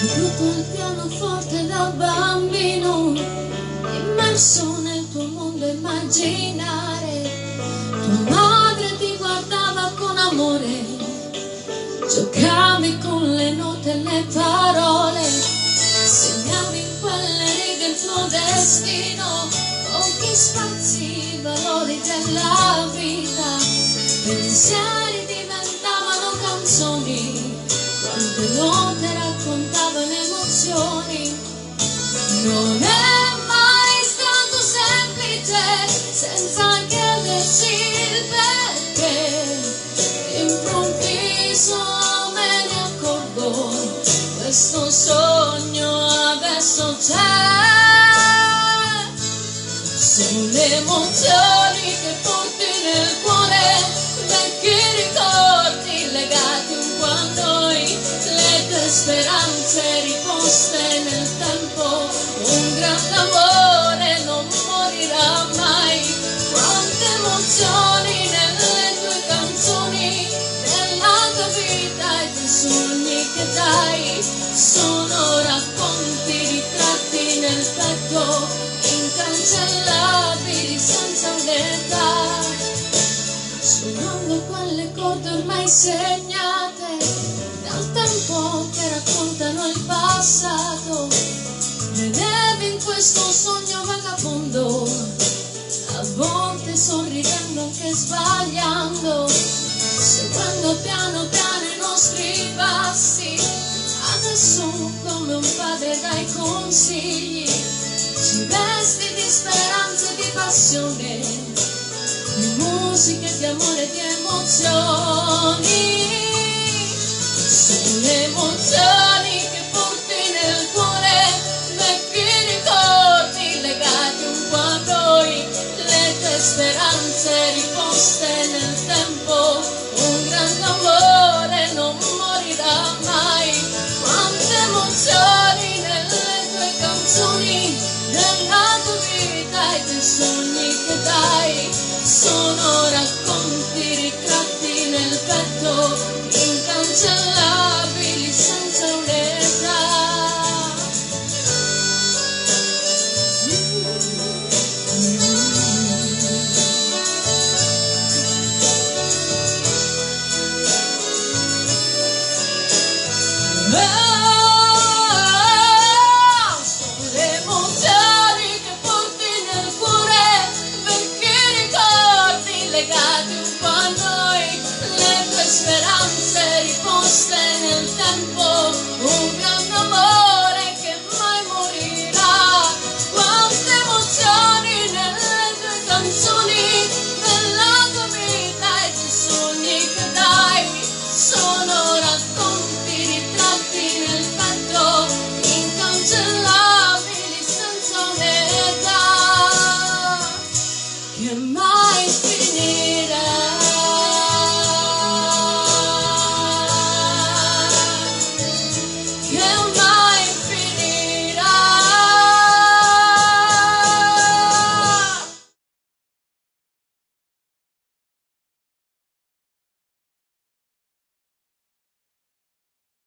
suonato il pianoforte da bambino, immerso nel tuo mondo immaginare. Tua madre ti guardava con amore, giocavi con le note e le parole, segnavi in quelle righe il tuo destino, pochi spazi, i valori della vita, pensieri diventavano canzoni, quante note emozioni. Non è mai stato semplice senza chiedersi il perché. Improvviso me ne accorgo, questo sogno adesso c'è. Sono Emozioni nelle tue canzoni, nella tua vita e dei sogni che dai, sono racconti ritratti nel petto incancellabili senza un'età, suonando quelle corde ormai segnate dal tempo che raccontano il passato. Vedevi in questo sogno sbagliando, seguendo piano piano i nostri passi. Adesso come un padre dai consigli ci vesti di speranza e di passione, di musiche, di amore, di emozioni. Sono le emozioni canzoni, nella tua vita e dei sogni che dai, sono racconti ritratti in my